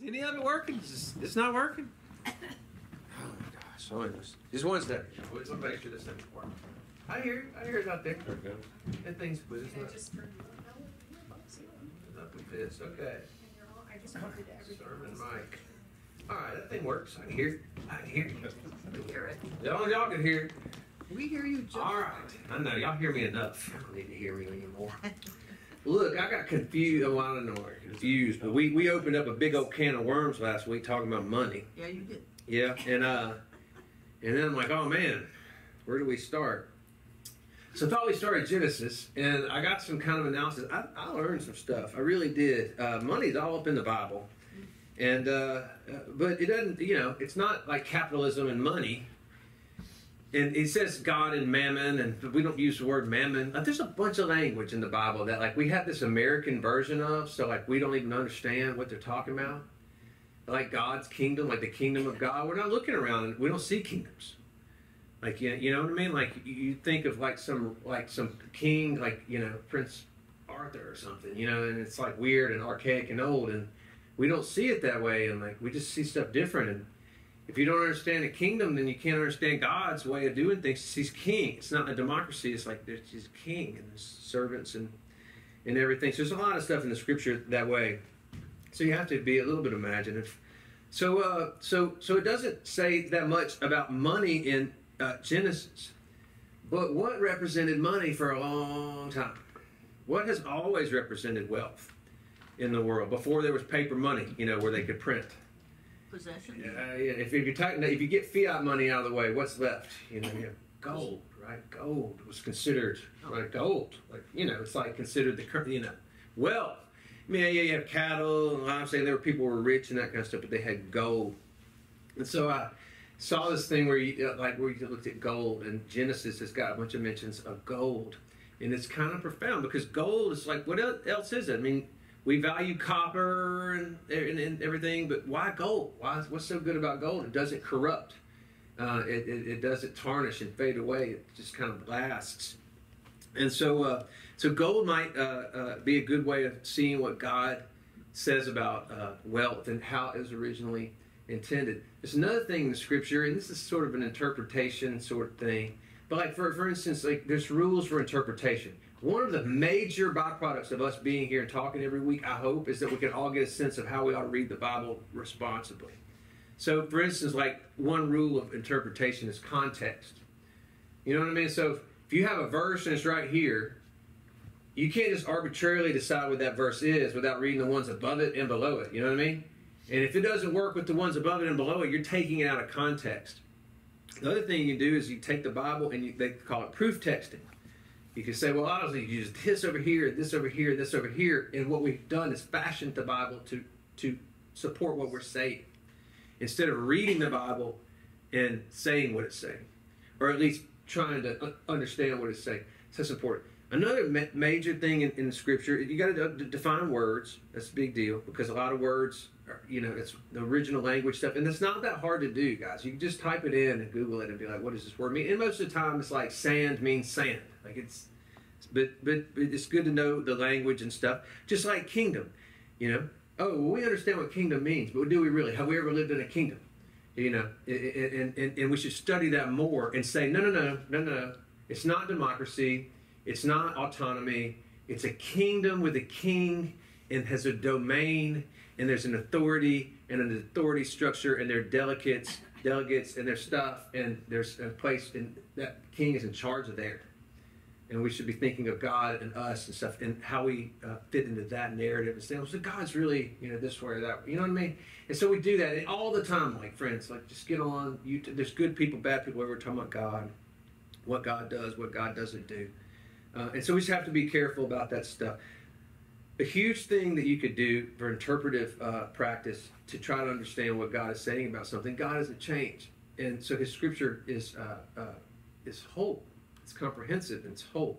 Is any of it working? It's, it's not working. Oh my gosh! Oh, so anyways, just one step. We just want to make sure this thing's working. I hear, you. I hear it out there. There it goes. That thing's, but it's And not. it just turned on. No, earbuds, yeah. Nothing fits. Okay. And you're all- I just wanted everything. Sermon was- mic. All right, that thing works. I can hear. I can hear. it. We hear it. Y'all, y'all can hear. We hear you just. All right. I know y'all hear me enough. You don't need to hear me anymore. Look, I got confused. Oh, I don't know, confused. But we we opened up a big old can of worms last week talking about money. Yeah, you did. Yeah, and uh, and then I'm like, oh man, where do we start? So I thought we started Genesis, and I got some kind of analysis. I, I learned some stuff. I really did. Uh, money's all up in the Bible, and uh, uh, but it doesn't. You know, it's not like capitalism and money. And it says God and mammon, and we don't use the word mammon. There's a bunch of language in the Bible that, like, we have this American version of, so like we don't even understand what they're talking about like God's kingdom, like the kingdom of God. We're not looking around we don't see kingdoms. Like you, you know what I mean? Like you- you think of like some like some king, like you know Prince Arthur or something, you know, and it's like weird and archaic and old, and we don't see it that way, and like we just see stuff different. And if you don't understand a kingdom, then you can't understand God's way of doing things. He's king. It's not a democracy. It's like he's king and there's servants and and everything. So there's a lot of stuff in the scripture that way. So you have to be a little bit imaginative. So, uh, so, so it doesn't say that much about money in uh, Genesis, but what represented money for a long time? What has always represented wealth in the world before there was paper money? You know, where they could print. Possession. Yeah, yeah. If, if you take, if you get fiat money out of the way, what's left? You know, you have gold, right? Gold was considered like Gold, like you know, it's like considered the you know wealth. I mean, yeah, you have cattle, and I'm saying there were people who were rich and that kind of stuff, but they had gold. And so I saw this thing where you uh, like where you looked at gold, and Genesis has got a bunch of mentions of gold, and it's kind of profound because gold is like what else is it? I mean, we value copper and, and, and everything, but why gold? Why? What's so good about gold? It doesn't corrupt. Uh, it, it, it doesn't tarnish and fade away. It just kind of lasts. And so, uh, so gold might uh, uh, be a good way of seeing what God says about uh, wealth and how it was originally intended. There's another thing in the scripture, and this is sort of an interpretation sort of thing. But like for for instance, like there's rules for interpretation. One of the major byproducts of us being here and talking every week, I hope, is that we can all get a sense of how we ought to read the Bible responsibly. So, for instance, like one rule of interpretation is context. You know what I mean? So, if you have a verse and it's right here, you can't just arbitrarily decide what that verse is without reading the ones above it and below it. You know what I mean? And if it doesn't work with the ones above it and below it, you're taking it out of context. The other thing you can do is you take the Bible and you, they call it proof texting. You can say, well, obviously, you use this over here, this over here, this over here, and what we've done is fashioned the Bible to to support what we're saying, instead of reading the Bible and saying what it's saying, or at least trying to understand what it's saying. So that's important. Another ma- major thing in, in Scripture, you got to define words. That's a big deal because a lot of words, you know, it's the original language stuff, and it's not that hard to do, guys. You can just type it in and Google it and be like, "What does this word mean?" And most of the time, it's like sand means sand. Like it's, but but it's good to know the language and stuff. Just like kingdom, you know. Oh, well, we understand what kingdom means, but do we really? Have we ever lived in a kingdom? You know, and, and, and we should study that more and say, no, no, no, no, no. It's not democracy. It's not autonomy. It's a kingdom with a king and has a domain and there's an authority and an authority structure and their delegates, delegates and their stuff and there's a place and that king is in charge of there. And we should be thinking of God and us and stuff and how we uh, fit into that narrative and saying, well, so God's really, you know, this way or that way. You know what I mean? And so we do that and all the time, like friends, like just get on. You, there's good people, bad people. We're talking about God, what God does, what God doesn't do. Uh, and so we just have to be careful about that stuff. A huge thing that you could do for interpretive uh, practice to try to understand what God is saying about something, God doesn't change. And so his scripture is, uh, uh, is whole, it's comprehensive, and it's whole.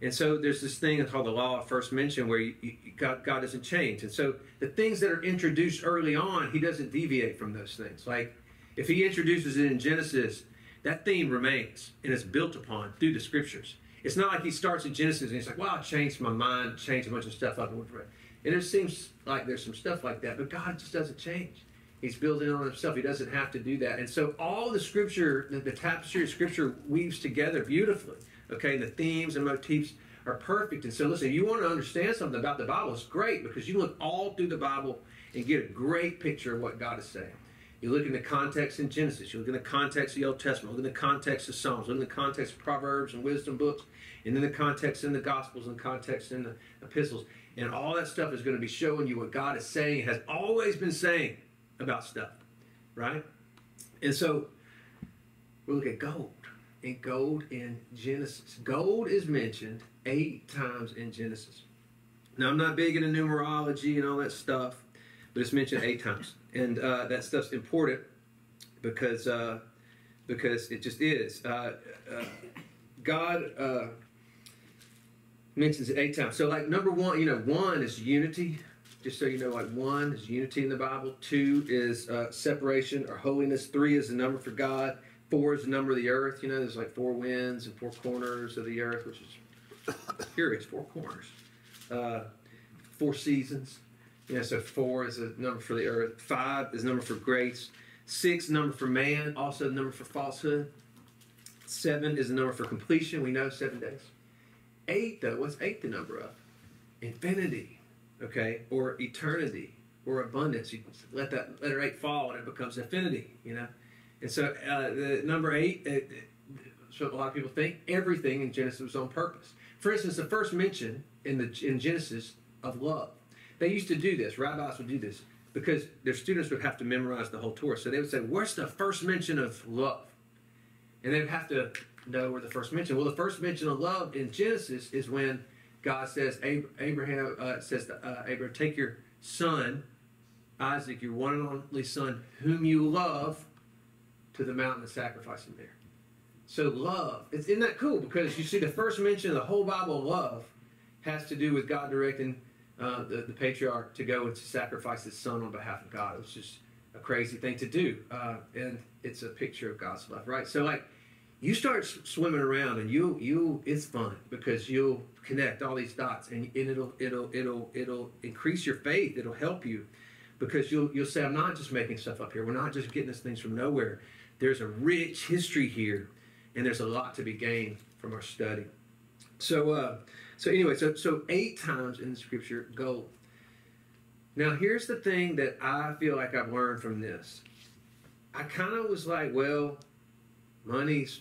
And so there's this thing called the law of first mention where you, you, God, God doesn't change. And so the things that are introduced early on, he doesn't deviate from those things. Like if he introduces it in Genesis, that theme remains and is built upon through the scriptures. It's not like he starts in Genesis and he's like, "Well, I changed my mind, changed a bunch of stuff up." And it seems like there's some stuff like that, but God just doesn't change. He's building on himself. He doesn't have to do that. And so all the scripture, the, the tapestry of scripture weaves together beautifully. Okay, the themes and motifs are perfect. And so listen, if you want to understand something about the Bible, it's great because you look all through the Bible and get a great picture of what God is saying. You look in the context in Genesis, you look in the context of the Old Testament, look in the context of Psalms, look in the context of Proverbs and wisdom books, and then the context in the Gospels and context in the epistles. And all that stuff is going to be showing you what God is saying, has always been saying about stuff, right? And so we look at gold. And gold in Genesis. Gold is mentioned eight times in Genesis. Now, I'm not big into numerology and all that stuff, but it's mentioned eight times. And uh, that stuff's important because, uh, because it just is. Uh, uh God uh, mentions it eight times. So, like, number one, you know, one is unity. Just so you know, like, one is unity in the Bible. Two is uh, separation or holiness. Three is the number for God. Four is the number of the earth. You know, there's like four winds and four corners of the earth, which is curious. Four corners. Uh, four seasons. You know, so four is a number for the earth. Five is number for grace. Six, number for man, also the number for falsehood. Seven is the number for completion. We know seven days. Eight, though, what's eight the number of? Infinity, okay, or eternity, or abundance. You let that letter eight fall, and it becomes infinity. You know, and so uh, the number eight. It, so a lot of people think everything in Genesis was on purpose. For instance, the first mention in the in Genesis of love. They used to do this. Rabbis would do this because their students would have to memorize the whole Torah. So they would say, "Where's the first mention of love?" And they would have to know where the first mention. Well, the first mention of love in Genesis is when God says, Abraham uh, says to uh, Abraham, take your son, Isaac, your one and only son, whom you love, to the mountain and sacrifice him there. So love, it's, isn't that cool? Because you see the first mention of the whole Bible love has to do with God directing uh, the, the patriarch to go and to sacrifice his son on behalf of God. It was just a crazy thing to do. Uh, and it's a picture of God's love, right? So like you start swimming around and you you it's fun because you'll connect all these dots and, and it'll it'll it'll it'll increase your faith. It'll help you because you'll you'll say i'm not just making stuff up here. We're not just getting these things from nowhere. There's a rich history here and there's a lot to be gained from our study. So uh so anyway so so eight times in the scripture gold now here's the thing that i feel like i've learned from this. I kind of was like well money's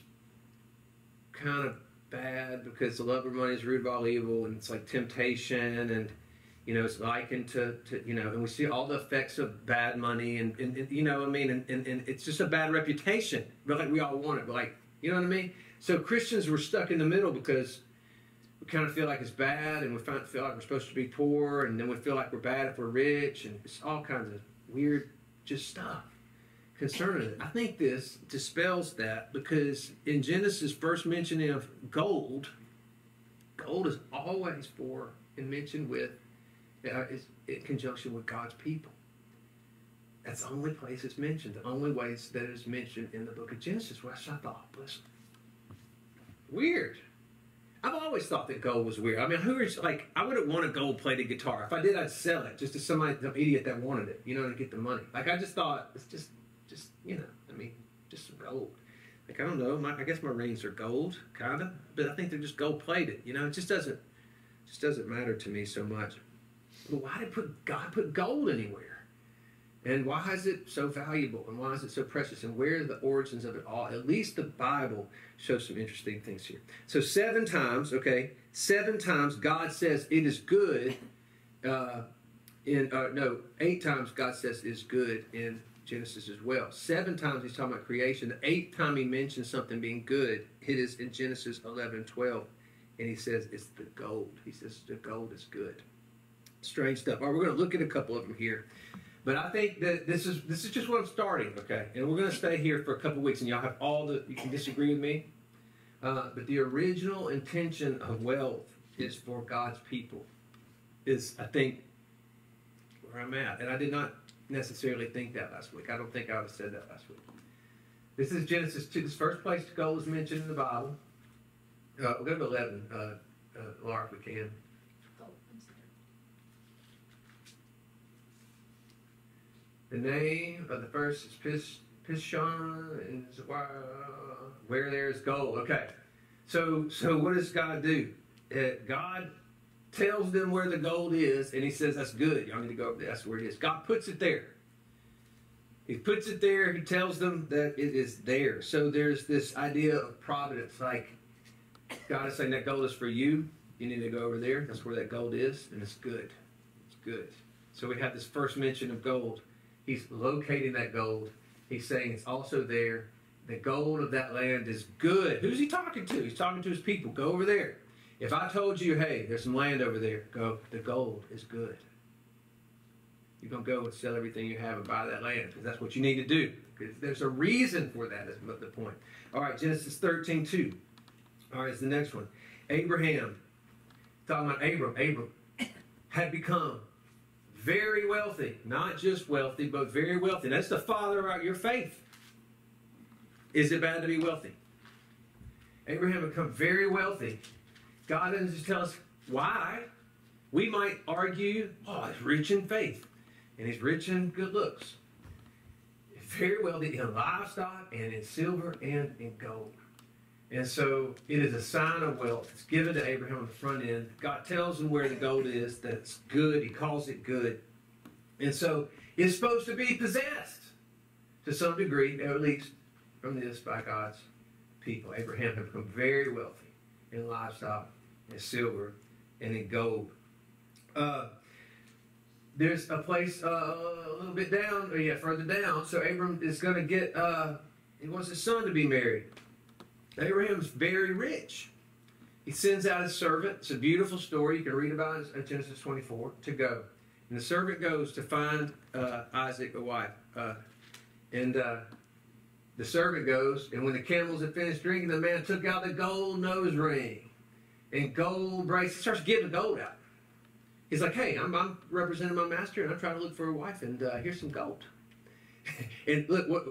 kind of bad because the love of money is root of all evil, and it's like temptation, and you know, it's likened to, to you know, and we see all the effects of bad money, and, and, and you know, I mean, and, and, and, it's just a bad reputation. But like we all want it, but like, you know what I mean? So Christians were stuck in the middle because we kind of feel like it's bad, and we find, feel like we're supposed to be poor, and then we feel like we're bad if we're rich, and it's all kinds of weird, just stuff concerning it. I think this dispels that because in Genesis' first mentioning of gold, gold is always for and mentioned with, uh, is in conjunction with God's people. That's the only place it's mentioned. The only ways that it's mentioned in the book of Genesis. Which I thought, listen, weird. I've always thought that gold was weird. I mean, who is like? I wouldn't want a gold-plated guitar. If I did, I'd sell it just to somebody, some idiot that wanted it. You know, to get the money. Like I just thought it's just just you know, I mean, just gold. Like I don't know, my, I guess my rings are gold, kind of, but I think they're just gold plated. You know, it just doesn't, just doesn't matter to me so much. But why did put God put gold anywhere? And why is it so valuable? And why is it so precious? And where are the origins of it all? At least the Bible shows some interesting things here. So seven times, okay, seven times God says it is good. Uh, in uh, no, eight times God says is good in Genesis as well. Seven times he's talking about creation. The eighth time he mentions something being good, it is in Genesis 11 12. And he says it's the gold. He says the gold is good. Strange stuff. All right, we're going to look at a couple of them here. But I think that this is this is just what I'm starting, okay? And we're going to stay here for a couple weeks, and y'all have all the. You can disagree with me, uh, but the original intention of wealth is for God's people. Is I think where I'm at, and I did not necessarily think that last week. I don't think I would have said that last week. This is Genesis 2. This first place to go is mentioned in the Bible. Uh, we'll go to 11, uh, uh, Laura, if we can. Oh, the name of the first is Pis- Pishon, and where there is gold. Okay, so so what does God do? Uh, God tells them where the gold is, and He says that's good. Y'all need to go up there. That's where it is. God puts it there. He puts it there. He tells them that it is there. So there's this idea of providence, like God is saying that gold is for you. You need to go over there. That's where that gold is, and it's good. It's good. So we have this first mention of gold. He's locating that gold. He's saying it's also there. The gold of that land is good. Who's he talking to? He's talking to his people. Go over there. If I told you, hey, there's some land over there, go, the gold is good. You're going to go and sell everything you have and buy that land because that's what you need to do. Because there's a reason for that, is the point. All right, Genesis 13, 2. All right, it's the next one. Abraham, talking about Abram, Abram had become very wealthy. Not just wealthy, but very wealthy. That's the father of your faith. Is it bad to be wealthy? Abraham become very wealthy. God doesn't just tell us why. We might argue, oh, he's rich in faith and he's rich in good looks. Very wealthy in livestock and in silver and in gold. And so it is a sign of wealth. It's given to Abraham on the front end. God tells him where the gold is, that's good. He calls it good. And so it's supposed to be possessed to some degree, at least from this, by God's people. Abraham had become very wealthy in livestock, in silver, and in gold. Uh, there's a place uh, a little bit down, or yeah, further down. So Abram is going to get, uh, he wants his son to be married. Abraham's very rich. He sends out his servant. It's a beautiful story. You can read about it in Genesis 24 to go. And the servant goes to find uh, Isaac a wife. Uh, and uh, the servant goes, and when the camels had finished drinking, the man took out the gold nose ring and gold bracelet. He starts giving gold out. He's like, hey, I'm, I'm representing my master, and I'm trying to look for a wife, and uh, here's some gold. and look, what,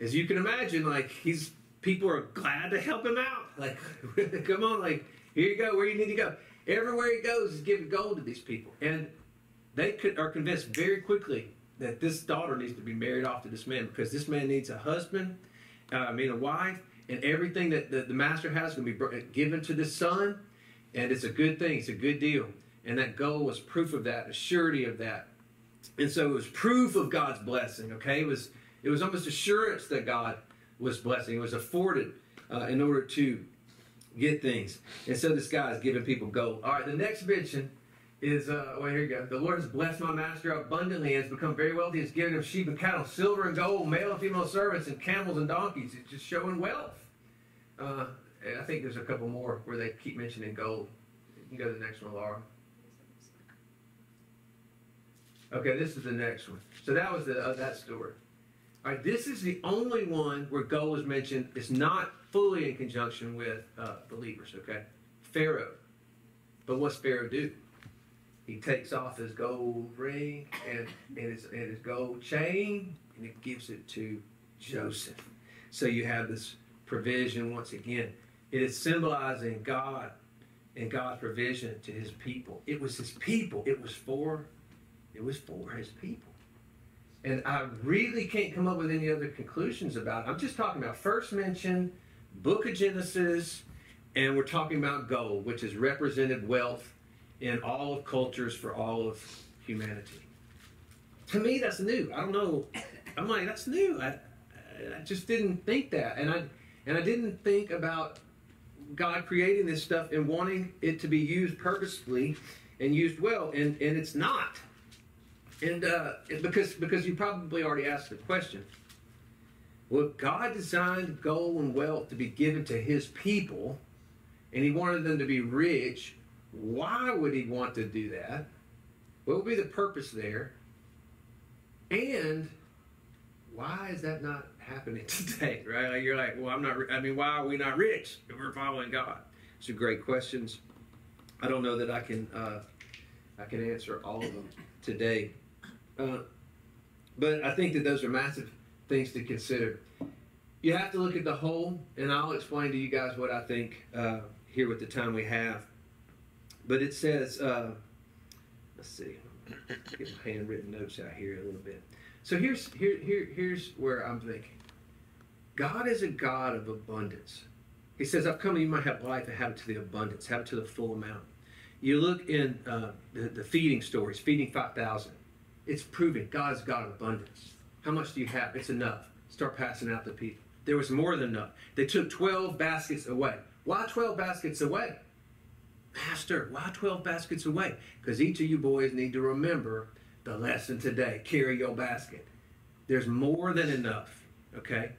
as you can imagine, like he's people are glad to help him out. Like, come on, like, here you go, where you need to go. Everywhere he goes, he's giving gold to these people. And they could, are convinced very quickly that this daughter needs to be married off to this man because this man needs a husband, uh, I mean, a wife, and everything that the, the master has is going to be given to this son. And it's a good thing, it's a good deal. And that gold was proof of that, a surety of that. And so it was proof of God's blessing, okay? It was, it was almost assurance that God was blessing. It was afforded uh, in order to get things. And so this guy is giving people gold. All right, the next mention is, uh, well, here you go. The Lord has blessed my master abundantly and has become very wealthy. Has given him sheep and cattle, silver and gold, male and female servants, and camels and donkeys. It's just showing wealth. Uh, I think there's a couple more where they keep mentioning gold. You can go to the next one, Laura. Okay, this is the next one. So that was the, uh, that story. All right, this is the only one where gold is mentioned. It's not fully in conjunction with uh, believers, okay? Pharaoh. But what's Pharaoh do? He takes off his gold ring and, and, his, and his gold chain and he gives it to Joseph. So you have this provision once again. It is symbolizing God and God's provision to his people. It was his people. It was for it was for his people. And I really can't come up with any other conclusions about it. I'm just talking about first mention, book of Genesis, and we're talking about gold, which has represented wealth in all of cultures for all of humanity. To me, that's new. I don't know. I'm like, that's new. I, I just didn't think that, and I and I didn't think about God creating this stuff and wanting it to be used purposefully and used well, and and it's not. And uh, because because you probably already asked the question. Well, God designed gold and wealth to be given to His people, and He wanted them to be rich. Why would He want to do that? What would be the purpose there? And why is that not happening today? Right? Like you're like, well, I'm not. I mean, why are we not rich if we're following God? These great questions. I don't know that I can. Uh, I can answer all of them today. Uh, but I think that those are massive things to consider. You have to look at the whole, and I'll explain to you guys what I think uh, here with the time we have. But it says, uh, let's see, get my handwritten notes out here a little bit. So here's here, here here's where I'm thinking. God is a God of abundance. He says, "I've come you might have life and have it to the abundance, have it to the full amount." You look in uh, the, the feeding stories, feeding five thousand. It's proving God's God of abundance. How much do you have? It's enough. Start passing out to people. There was more than enough. They took twelve baskets away. Why twelve baskets away? Master, why 12 baskets away? Because each of you boys need to remember the lesson today. Carry your basket. There's more than enough, okay?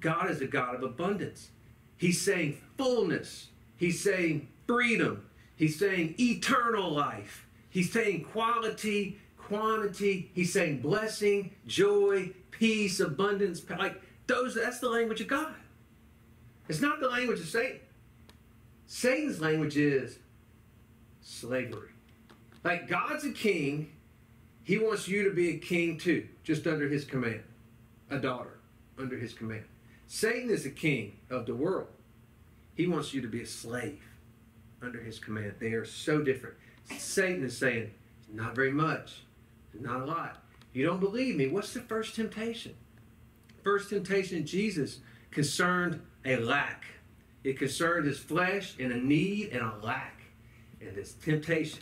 God is a God of abundance. He's saying fullness. He's saying freedom. He's saying eternal life. He's saying quality, quantity. He's saying blessing, joy, peace, abundance. Like those, that's the language of God. It's not the language of Satan. Satan's language is slavery. Like God's a king, he wants you to be a king too, just under his command. A daughter under his command. Satan is a king of the world. He wants you to be a slave under his command. They are so different. Satan is saying, not very much, not a lot. You don't believe me. What's the first temptation? First temptation, Jesus concerned a lack. It concerned his flesh and a need and a lack. And this temptation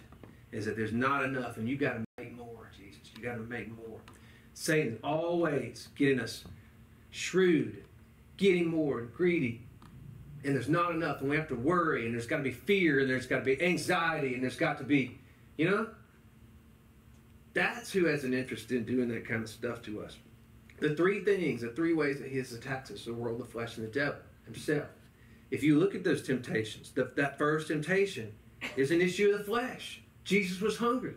is that there's not enough and you got to. You got to make more. Satan's always getting us shrewd, getting more and greedy. And there's not enough and we have to worry and there's got to be fear and there's got to be anxiety and there's got to be, you know? That's who has an interest in doing that kind of stuff to us. The three things, the three ways that he has attacked us the world, the flesh, and the devil himself. If you look at those temptations, the, that first temptation is an issue of the flesh. Jesus was hungry.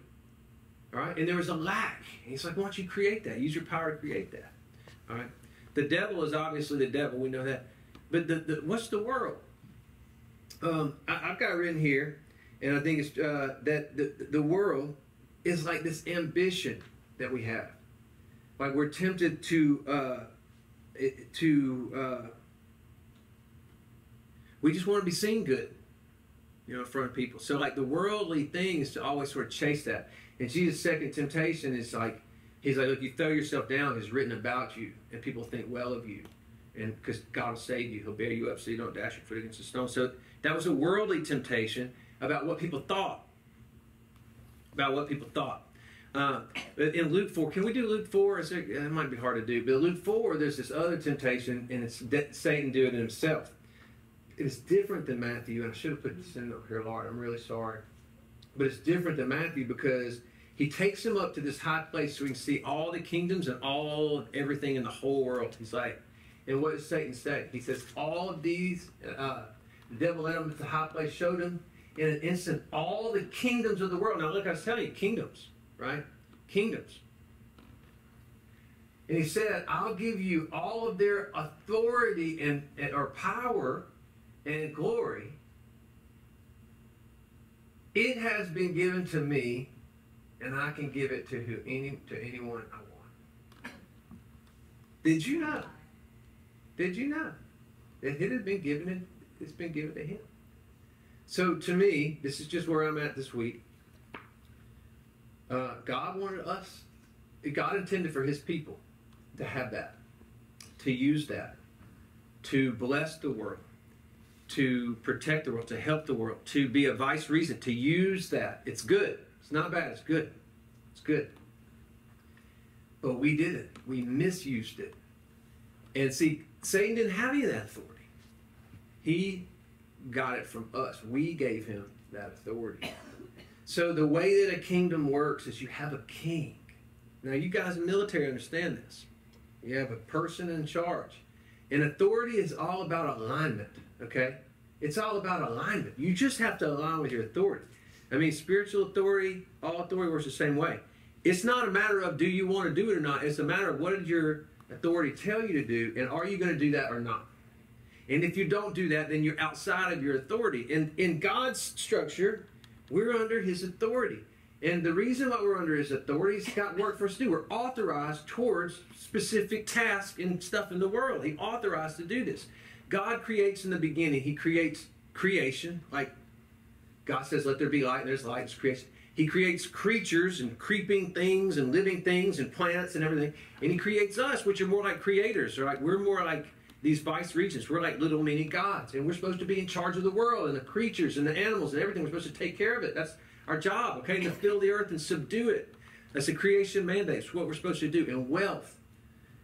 Right? And there was a lack. He's like, why don't you create that? Use your power to create that. All right? The devil is obviously the devil. We know that. But the, the, what's the world? Um, I, have got written here, and I think it's uh, that the, the world is like this ambition that we have. Like we're tempted to uh, to uh, we just want to be seen good, you know, in front of people. So like the worldly thing is to always sort of chase that. And Jesus' second temptation is like, he's like, look, you throw yourself down, it's written about you, and people think well of you. And because God will save you, He'll bear you up so you don't dash your foot against a stone. So that was a worldly temptation about what people thought. About what people thought. Uh, in Luke 4, can we do Luke 4? There, it might be hard to do, but Luke 4, there's this other temptation, and it's Satan doing it himself it's different than Matthew, and I should have put this in here, Laura. I'm really sorry. But it's different than Matthew because he takes him up to this high place so he can see all the kingdoms and all everything in the whole world. He's like, and what does Satan say? He says, all of these, uh, the devil led him to the high place, showed him in an instant all the kingdoms of the world. Now, look, I was telling you, kingdoms, right? Kingdoms. And he said, I'll give you all of their authority and, and or power and glory, it has been given to me, and I can give it to who any to anyone I want. Did you know? Did you know that it has been given? It's been given to him. So to me, this is just where I'm at this week. Uh, God wanted us. God intended for His people to have that, to use that, to bless the world to protect the world, to help the world, to be a vice regent, to use that. It's good. It's not bad. It's good. It's good. But we did it. We misused it. And see, Satan didn't have any of that authority. He got it from us. We gave him that authority. So the way that a kingdom works is you have a king. Now, you guys in the military understand this. You have a person in charge. And authority is all about alignment. Okay? It's all about alignment. You just have to align with your authority. I mean, spiritual authority, all authority works the same way. It's not a matter of do you want to do it or not. It's a matter of what did your authority tell you to do, and are you going to do that or not? And if you don't do that, then you're outside of your authority. And in God's structure, we're under His authority. And the reason why we're under His authority is got work for us to do. We're authorized towards specific tasks and stuff in the world. He authorized to do this. God creates in the beginning. He creates creation, like God says, let there be light, and there's light, it's creation. He creates creatures and creeping things and living things and plants and everything. And he creates us, which are more like creators. Or like we're more like these vice regents. We're like little mini gods. And we're supposed to be in charge of the world and the creatures and the animals and everything. We're supposed to take care of it. That's our job, okay? To fill the earth and subdue it. That's a creation mandate. It's what we're supposed to do. And wealth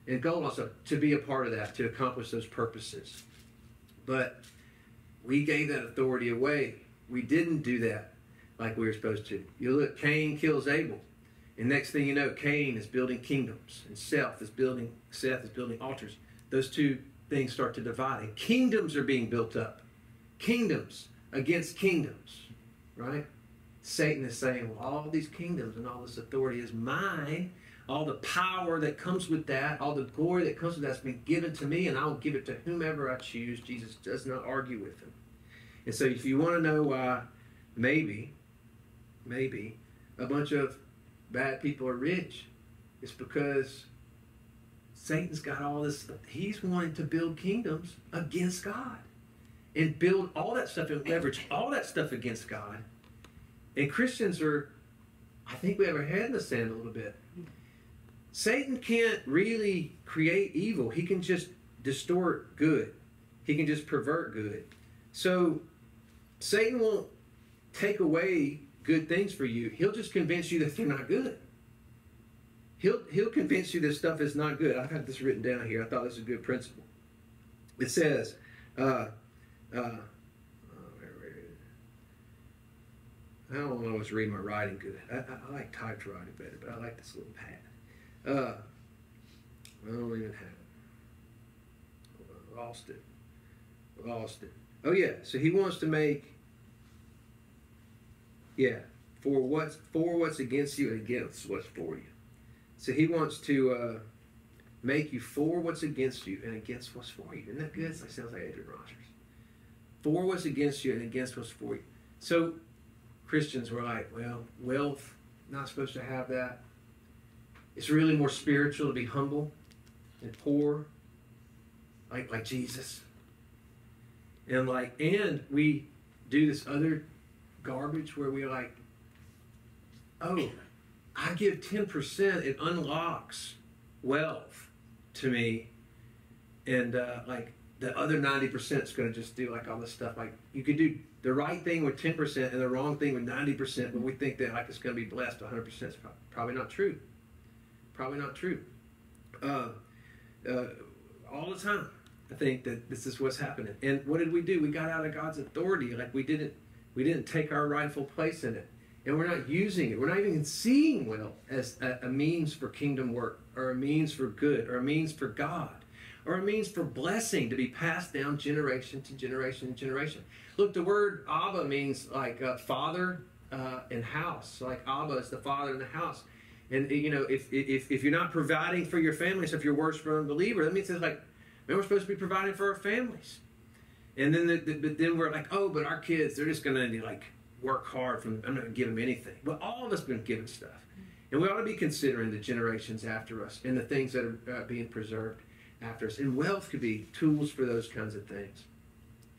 and gold also to be a part of that, to accomplish those purposes. But we gave that authority away. We didn't do that like we were supposed to. You look, Cain kills Abel. And next thing you know, Cain is building kingdoms, and Seth is building Seth is building altars. Those two things start to divide, and kingdoms are being built up. Kingdoms against kingdoms, right? Satan is saying, well, all these kingdoms and all this authority is mine. All the power that comes with that, all the glory that comes with that's been given to me, and I'll give it to whomever I choose. Jesus does not argue with him. And so, if you want to know why, maybe, maybe, a bunch of bad people are rich, it's because Satan's got all this. He's wanting to build kingdoms against God and build all that stuff and leverage all that stuff against God. And Christians are, I think we have our head in the sand a little bit. Satan can't really create evil, he can just distort good, he can just pervert good. So Satan won't take away good things for you, he'll just convince you that they're not good. He'll, he'll convince you this stuff is not good. I've had this written down here. I thought this was a good principle. It says, uh, uh, I don't always read my writing good. I, I, I like typed writing better, but I like this little pad. Uh, I don't even have it. Lost it. Lost it. Oh yeah. So he wants to make. Yeah, for what's for what's against you and against what's for you. So he wants to uh, make you for what's against you and against what's for you. Isn't that good? That sounds like Adrian Rogers. For what's against you and against what's for you. So Christians were like, well, wealth, not supposed to have that. It's really more spiritual to be humble and poor, like like Jesus. And like, and we do this other garbage where we're like, oh, I give ten percent, it unlocks wealth to me, and uh, like the other ninety percent is going to just do like all this stuff. Like you could do the right thing with 10% and the wrong thing with 90%, but we think that like it's going to be blessed 100%. It's probably not true. Probably not true. Uh, uh, all the time, I think that this is what's happening. And what did we do? We got out of God's authority. Like we didn't, we didn't take our rightful place in it, and we're not using it. We're not even seeing well as a, a means for kingdom work, or a means for good, or a means for God or a means for blessing to be passed down generation to generation to generation. Look, the word Abba means like uh, father uh, and house. Like Abba is the father in the house. And you know, if, if, if you're not providing for your family, so if you're worse for an unbeliever, that means it's like, man, we're supposed to be providing for our families. And then, the, the, but then we're like, oh, but our kids, they're just going to like work hard. From I'm not to give them anything. But all of us been given stuff, and we ought to be considering the generations after us and the things that are uh, being preserved after us. And wealth could be tools for those kinds of things.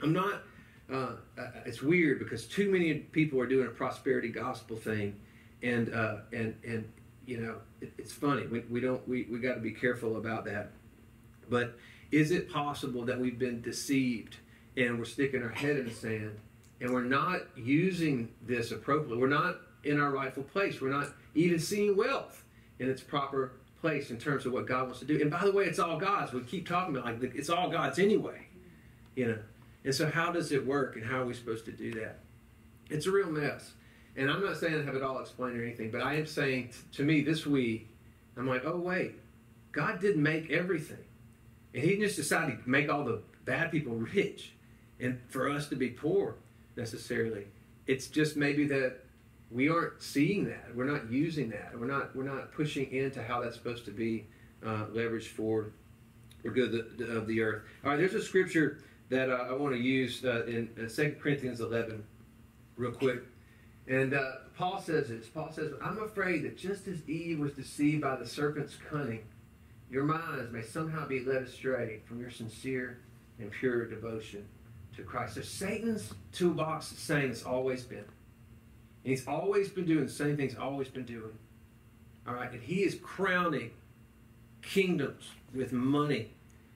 I'm not. Uh, uh, it's weird because too many people are doing a prosperity gospel thing, and uh, and and you know it, it's funny. We, we don't we, we got to be careful about that. But is it possible that we've been deceived and we're sticking our head in the sand and we're not using this appropriately? We're not in our rightful place. We're not even seeing wealth in its proper place in terms of what God wants to do. And by the way, it's all God's. We keep talking about like it's all God's anyway, you know. And so, how does it work, and how are we supposed to do that? It's a real mess. And I'm not saying have it all explained or anything, but I am saying to me this week, I'm like, oh wait, God didn't make everything, and He just decided to make all the bad people rich, and for us to be poor necessarily. It's just maybe that we aren't seeing that. We're not using that. We're not we're not pushing into how that's supposed to be uh, leveraged for for good of the, of the earth. All right, there's a scripture that uh, I want to use uh, in uh, Second Corinthians 11, real quick. And uh, Paul says this. Paul says, "I'm afraid that just as Eve was deceived by the serpent's cunning, your minds may somehow be led astray from your sincere and pure devotion to Christ." So Satan's toolbox is saying it's always been And he's always been doing the same things, always been doing. All right. And he is crowning kingdoms with money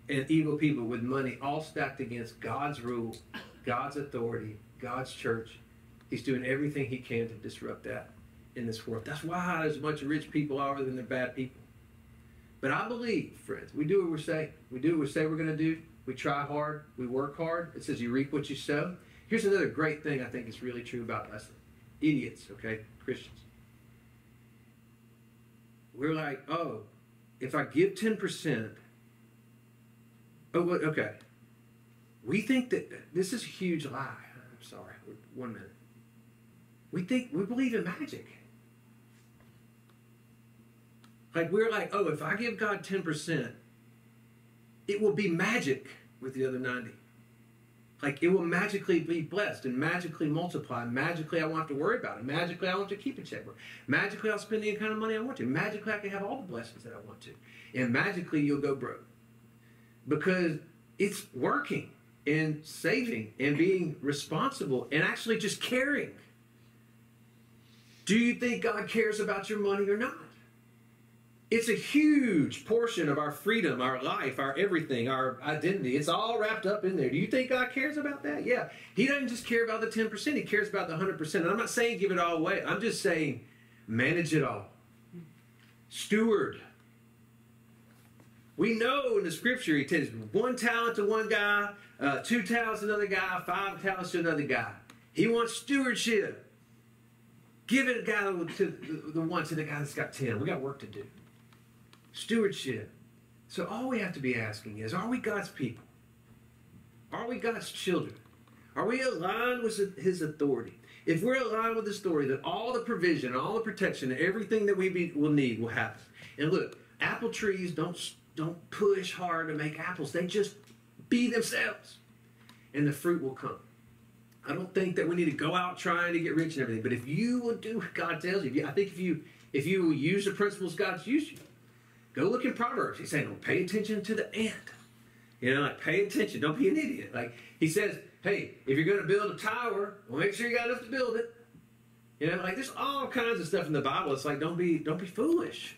and evil people with money, all stacked against God's rule, God's authority, God's church. He's doing everything he can to disrupt that in this world. That's why there's a bunch of rich people all than they're bad people. But I believe, friends, we do what we say. We do what we say we're going to do. We try hard. We work hard. It says you reap what you sow. Here's another great thing I think is really true about us idiots, okay? Christians. We're like, oh, if I give 10%, oh, okay. We think that this is a huge lie. I'm sorry, one minute. We think, we believe in magic. Like, we're like, oh, if I give God 10%, it will be magic with the other 90. Like it will magically be blessed and magically multiply. Magically, I won't have to worry about it. Magically, I won't have to keep a checkbook. Magically, I'll spend the kind of money I want to. Magically, I can have all the blessings that I want to. And magically, you'll go broke. Because it's working and saving and being responsible and actually just caring. Do you think God cares about your money or not? It's a huge portion of our freedom, our life, our everything, our identity. It's all wrapped up in there. Do you think God cares about that? Yeah. He doesn't just care about the 10%, He cares about the 100%. And I'm not saying give it all away, I'm just saying manage it all. Steward. We know in the scripture, He tells one talent to one guy, uh, two talents to another guy, five talents to another guy. He wants stewardship. Give it a guy to the one to the guy that's got 10. We got work to do. Stewardship. So all we have to be asking is are we God's people? Are we God's children? Are we aligned with his authority? If we're aligned with the story, then all the provision, all the protection, everything that we be, will need will happen. And look, apple trees don't don't push hard to make apples. They just be themselves, and the fruit will come. I don't think that we need to go out trying to get rich and everything. But if you will do what God tells you, I think if you if you use the principles God's used you, Go look in Proverbs. He's saying, well, pay attention to the ant. You know, like pay attention. Don't be an idiot. Like he says, hey, if you're going to build a tower, well, make sure you got enough to build it. You know, like there's all kinds of stuff in the Bible. It's like don't be don't be foolish.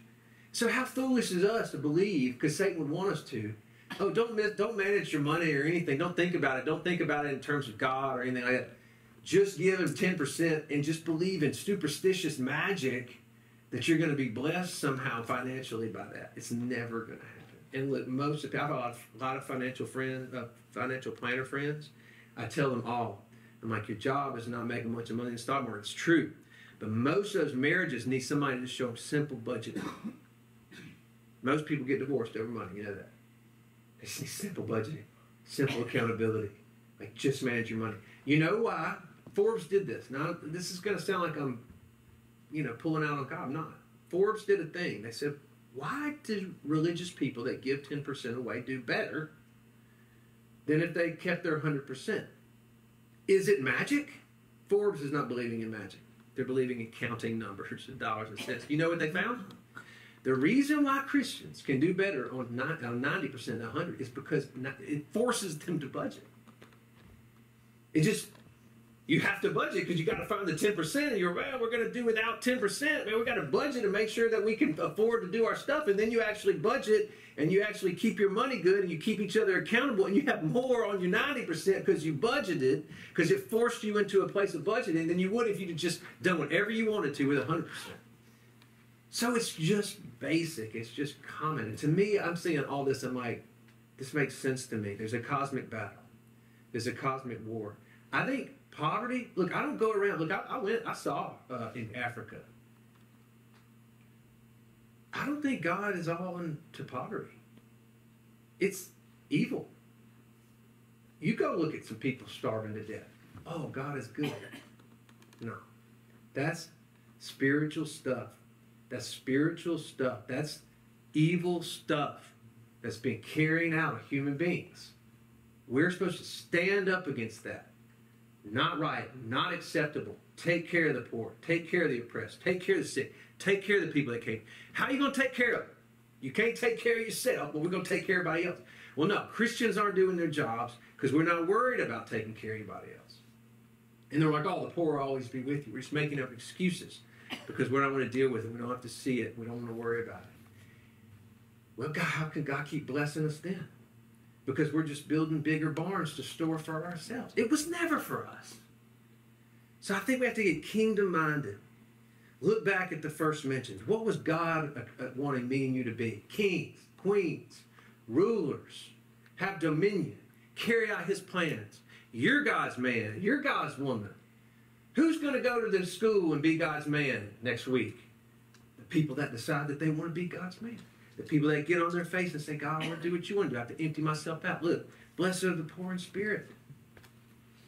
So how foolish is us to believe because Satan would want us to? Oh, don't miss, don't manage your money or anything. Don't think about it. Don't think about it in terms of God or anything like that. Just give him ten percent and just believe in superstitious magic that you're going to be blessed somehow financially by that. It's never going to happen. And look, most of I've a lot of, a lot of financial friends, uh, financial planner friends. I tell them all, I'm like, your job is not making much of money in the stock market. It's true, but most of those marriages need somebody to show them simple budgeting. most people get divorced over money. You know that. They need simple budgeting, simple accountability. Like just manage your money. You know why? Forbes did this. Now this is going to sound like I'm you know, pulling out on God. I'm not. Forbes did a thing. They said, why do religious people that give 10% away do better than if they kept their 100%? Is it magic? Forbes is not believing in magic. They're believing in counting numbers and dollars and cents. You know what they found? The reason why Christians can do better on 90% than 100 is because it forces them to budget. It just you have to budget because you got to find the 10% and you're, well, we're going to do without 10%. Man, we got to budget to make sure that we can afford to do our stuff. And then you actually budget and you actually keep your money good and you keep each other accountable and you have more on your 90% because you budgeted because it forced you into a place of budgeting than you would if you'd just done whatever you wanted to with 100%. So it's just basic. It's just common. And to me, I'm seeing all this. I'm like, this makes sense to me. There's a cosmic battle. There's a cosmic war. I think poverty. Look, I don't go around. Look, I, I went. I saw uh, in Africa. I don't think God is all into poverty. It's evil. You go look at some people starving to death. Oh, God is good. No, that's spiritual stuff. That's spiritual stuff. That's evil stuff that's been carrying out human beings. We're supposed to stand up against that not right, not acceptable. Take care of the poor. Take care of the oppressed. Take care of the sick. Take care of the people that came. How are you going to take care of them? You can't take care of yourself, but we're going to take care of everybody else. Well, no, Christians aren't doing their jobs because we're not worried about taking care of anybody else. And they're like, oh, the poor will always be with you. We're just making up excuses because we don't want to deal with it. We don't have to see it. We don't want to worry about it. Well, God, how can God keep blessing us then? Because we're just building bigger barns to store for ourselves. It was never for us. So I think we have to get kingdom minded. Look back at the first mentions. What was God uh, uh, wanting me and you to be? Kings, queens, rulers, have dominion, carry out his plans. You're God's man, you're God's woman. Who's going to go to the school and be God's man next week? The people that decide that they want to be God's man. The people that get on their face and say, God, I want to do what you want to do. I have to empty myself out. Look, blessed are the poor in spirit.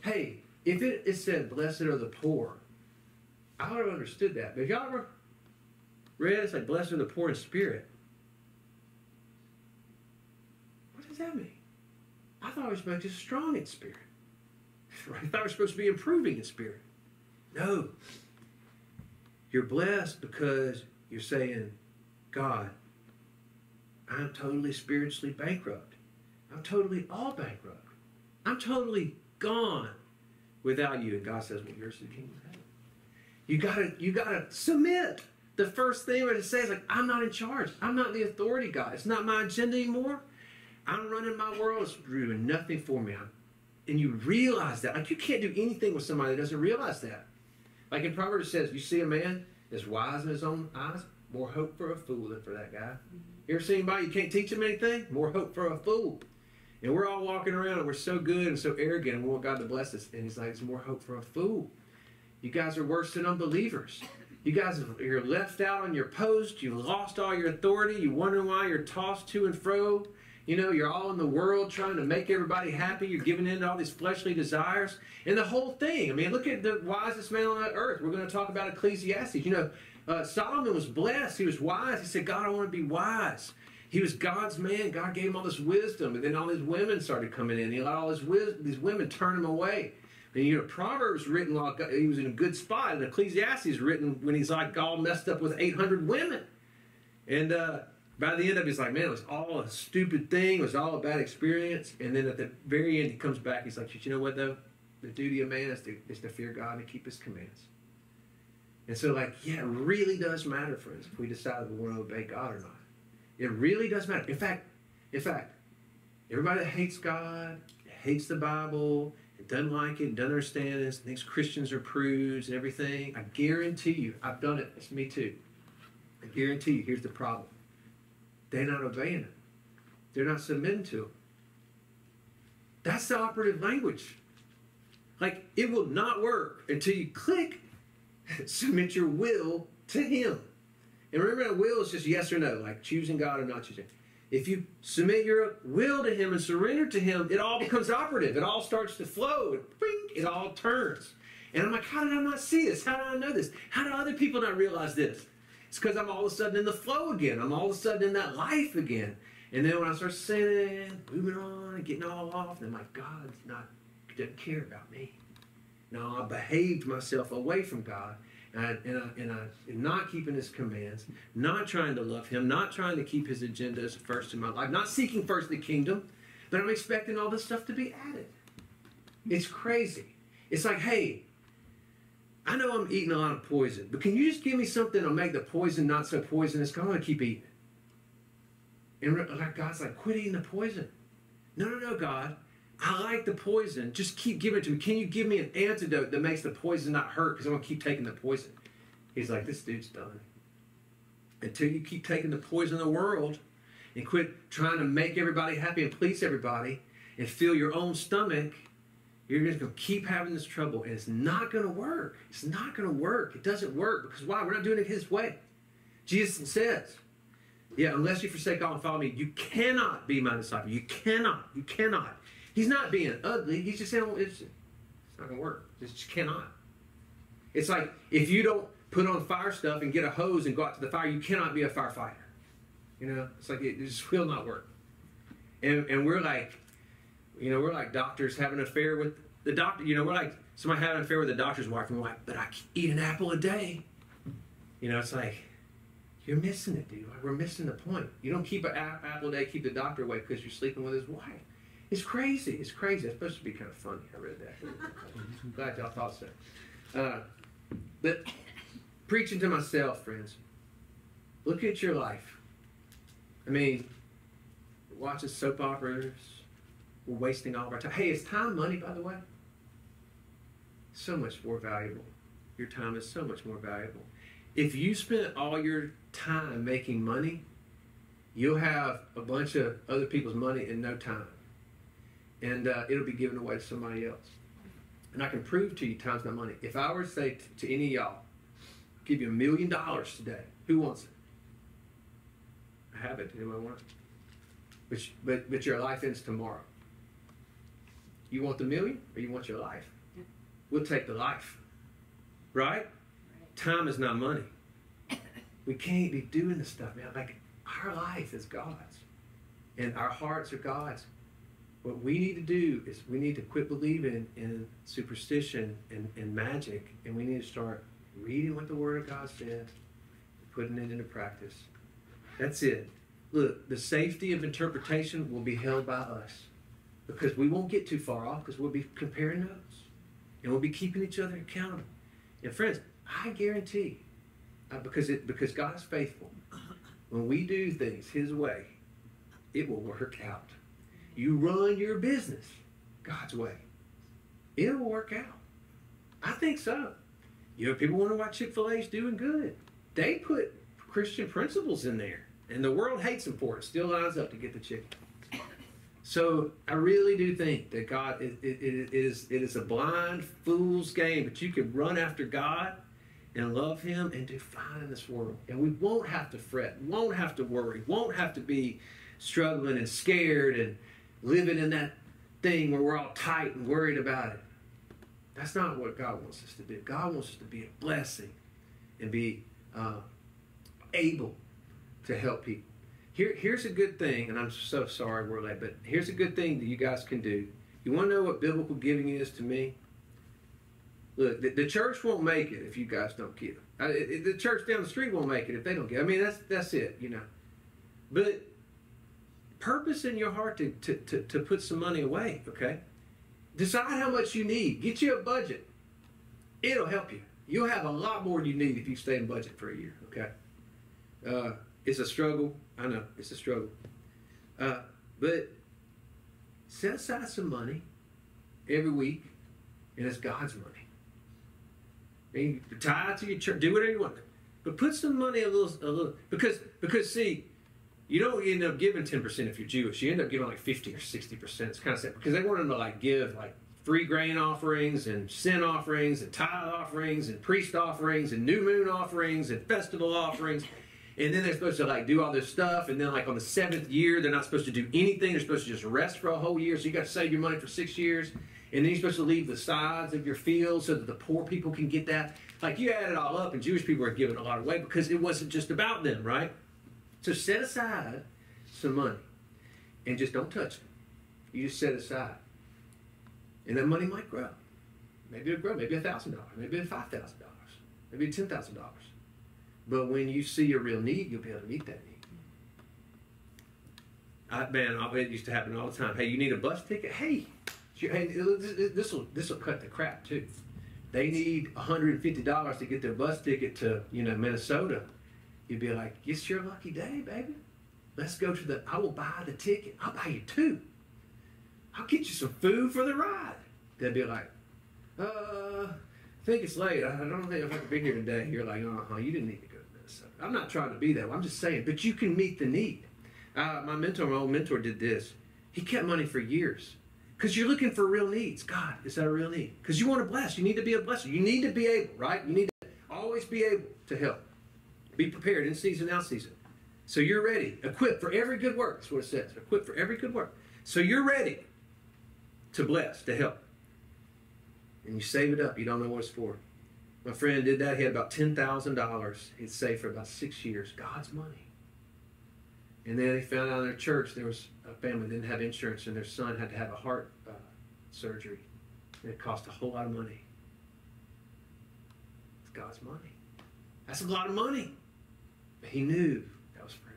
Hey, if it, it said, blessed are the poor, I would have understood that. But if y'all ever read, it's like, blessed are the poor in spirit. What does that mean? I thought it was supposed to be strong in spirit. I thought it was supposed to be improving in spirit. No. You're blessed because you're saying, God, I'm totally spiritually bankrupt. I'm totally all bankrupt. I'm totally gone without you. And God says, Well, yours is the kingdom of heaven. You gotta, you gotta submit. The first thing that it says, like, I'm not in charge. I'm not the authority guy. It's not my agenda anymore. I'm running my world. It's doing nothing for me. I'm, and you realize that. Like you can't do anything with somebody that doesn't realize that. Like in Proverbs it says, you see a man that's wise in his own eyes, more hope for a fool than for that guy. Mm-hmm. You ever seen anybody you can't teach him anything? More hope for a fool. And we're all walking around and we're so good and so arrogant and we want God to bless us. And he's like, it's more hope for a fool. You guys are worse than unbelievers. You guys, you're left out on your post. You've lost all your authority. You wonder why you're tossed to and fro. You know, you're all in the world trying to make everybody happy. You're giving in to all these fleshly desires. And the whole thing, I mean, look at the wisest man on earth. We're going to talk about Ecclesiastes. You know, uh, Solomon was blessed. He was wise. He said, God, I want to be wise. He was God's man. God gave him all this wisdom. And then all these women started coming in. He let all his these women turn him away. And you know, Proverbs written like he was in a good spot, and Ecclesiastes written when he's like all messed up with 800 women. And uh, by the end of it, he's like, man, it was all a stupid thing. It was all a bad experience. And then at the very end, he comes back. He's like, you know what, though? The duty of man is to, is to fear God and keep his commands. And so, like, yeah, it really does matter, friends, if we decide we want to obey God or not. It really does matter. In fact, in fact, everybody that hates God, hates the Bible, and doesn't like it, doesn't understand this, thinks Christians are prudes and everything, I guarantee you, I've done it. It's me too. I guarantee you, here's the problem. They're not obeying it. They're not submitting to it. That's the operative language. Like, it will not work until you click, submit your will to Him. And remember, that will is just yes or no, like choosing God or not choosing. If you submit your will to Him and surrender to Him, it all becomes operative. It all starts to flow. It, bing, it all turns. And I'm like, how did I not see this? How did I know this? How do other people not realize this? It's because I'm all of a sudden in the flow again. I'm all of a sudden in that life again. And then when I start sinning, moving on, and getting all off, then like, God's not doesn't care about me. No, I behaved myself away from God. And, I, and, I, and I am not keeping his commands, not trying to love him, not trying to keep his agendas first in my life, not seeking first the kingdom, but I'm expecting all this stuff to be added. It's crazy. It's like, hey, I know I'm eating a lot of poison, but can you just give me something to make the poison not so poisonous? I'm going to keep eating. And like God's like, quit eating the poison. No, no, no, God. I like the poison. Just keep giving it to me. Can you give me an antidote that makes the poison not hurt? Because I'm to keep taking the poison. He's like, this dude's done. Until you keep taking the poison of the world and quit trying to make everybody happy and please everybody and fill your own stomach, you're just going to keep having this trouble. And it's not going to work. It's not going to work. It doesn't work. Because why? We're not doing it His way. Jesus says, yeah, unless you forsake all and follow me, you cannot be my disciple. You cannot. You cannot. He's not being ugly. He's just saying well, it's, it's not going to work. It just cannot. It's like if you don't put on fire stuff and get a hose and go out to the fire, you cannot be a firefighter. You know, it's like it just will not work. And, and we're like, you know, we're like doctors having an affair with the doctor. You know, we're like somebody having an affair with the doctor's wife, and we're like, but I eat an apple a day. You know, it's like, you're missing it, dude. We're missing the point. You don't keep an apple a day, keep the doctor away because you're sleeping with his wife. It's crazy. It's crazy. It's supposed to be kind of funny. I read that. I'm glad y'all thought so. Uh, but preaching to myself, friends, look at your life. I mean, watching soap operas, we're wasting all of our time. Hey, is time money, by the way? So much more valuable. Your time is so much more valuable. If you spend all your time making money, you'll have a bunch of other people's money in no time. And uh, it'll be given away to somebody else. And I can prove to you time's not money. If I were to say t- to any of y'all, give you a million dollars today, who wants it? I have it. Anyone want it? But, but your life ends tomorrow. You want the million or you want your life? We'll take the life. Right? Time is not money. We can't be doing this stuff, man. Like our life is God's. And our hearts are God's. What we need to do is we need to quit believing in superstition and, and magic, and we need to start reading what the Word of God says, and putting it into practice. That's it. Look, the safety of interpretation will be held by us because we won't get too far off because we'll be comparing notes and we'll be keeping each other accountable. And friends, I guarantee, uh, because it because God is faithful, when we do things His way, it will work out. You run your business God's way, it will work out. I think so. You know, people wonder why Chick Fil A is doing good. They put Christian principles in there, and the world hates them for it. Still lines up to get the chicken. So I really do think that God it, it, it is it is a blind fool's game, but you can run after God and love Him and do fine in this world, and we won't have to fret, won't have to worry, won't have to be struggling and scared and living in that thing where we're all tight and worried about it. That's not what God wants us to do. God wants us to be a blessing and be uh, able to help people. Here, here's a good thing, and I'm so sorry we're late, but here's a good thing that you guys can do. You want to know what biblical giving is to me? Look, the, the church won't make it if you guys don't give. It, it, the church down the street won't make it if they don't give. I mean, that's that's it, you know. But purpose in your heart to, to, to, to put some money away, okay? Decide how much you need. Get you a budget. It'll help you. You'll have a lot more than you need if you stay in budget for a year, okay? Uh, it's a struggle. I know it's a struggle. Uh, but set aside some money every week, and it's God's money. And you tie it to your church. Do whatever you want, but put some money a little, a little, because because see, you don't end up giving ten percent if you're Jewish. You end up giving like fifty or sixty percent. It's kind of sad because they want them to like give like free grain offerings and sin offerings and tithe offerings and priest offerings and new moon offerings and festival offerings. And then they're supposed to like do all this stuff, and then like on the seventh year, they're not supposed to do anything. They're supposed to just rest for a whole year. So you got to save your money for six years, and then you're supposed to leave the sides of your field so that the poor people can get that. Like you add it all up, and Jewish people are giving a lot away because it wasn't just about them, right? So set aside some money, and just don't touch it. You just set aside, and that money might grow. Maybe it'll grow. Maybe a thousand dollars. Maybe five thousand dollars. Maybe ten thousand dollars. But when you see a real need, you'll be able to meet that need. I, man, it used to happen all the time. Hey, you need a bus ticket? Hey, this will this will cut the crap too. They need $150 to get their bus ticket to you know Minnesota. You'd be like, it's your lucky day, baby. Let's go to the. I will buy the ticket. I'll buy you two. I'll get you some food for the ride. They'd be like, uh, I think it's late. I don't think if I can be here today. You're like, uh huh. You didn't need I'm not trying to be that. I'm just saying. But you can meet the need. Uh, my mentor, my old mentor, did this. He kept money for years because you're looking for real needs. God, is that a real need? Because you want to bless. You need to be a blesser. You need to be able, right? You need to always be able to help. Be prepared in season, out season. So you're ready, equipped for every good work. That's what it says. Equipped for every good work. So you're ready to bless, to help. And you save it up. You don't know what it's for. My friend did that. He had about $10,000 he'd saved for about six years. God's money. And then he found out in their church there was a family that didn't have insurance and their son had to have a heart uh, surgery. And it cost a whole lot of money. It's God's money. That's a lot of money. But he knew that was for him.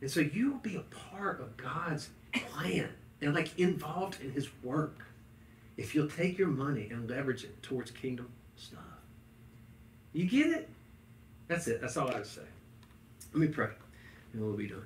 And so you will be a part of God's plan. and like involved in his work. If you'll take your money and leverage it towards kingdom. You get it? That's it. That's all I would say. Let me pray, and we'll be done.